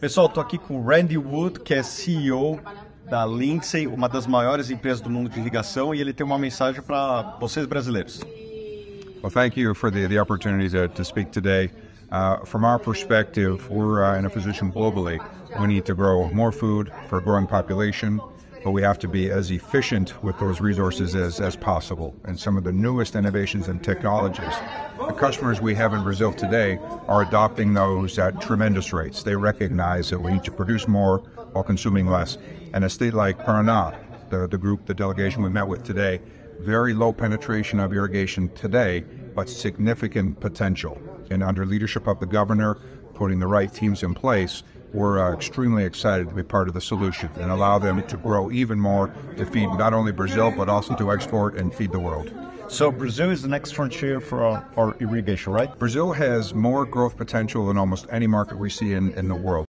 Pessoal, estou aqui com o Randy Wood, que é CEO da Lindsay, uma das maiores empresas do mundo de irrigação, e ele tem uma mensagem para vocês brasileiros. Well, thank you for the, the opportunity to, to speak today. Uh, from our perspective, we're uh, in a position globally. We need to grow more food for a growing population, but we have to be as efficient with those resources as, as possible. And some of the newest innovations and technologies, the customers we have in Brazil today are adopting those at tremendous rates. They recognize that we need to produce more while consuming less. And a state like Paraná, the, the group, the delegation we met with today, very low penetration of irrigation today, but significant potential. And under leadership of the governor, putting the right teams in place, we're uh, extremely excited to be part of the solution and allow them to grow even more to feed not only Brazil, but also to export and feed the world. So Brazil is the next frontier for our, our irrigation, right? Brazil has more growth potential than almost any market we see in, in the world.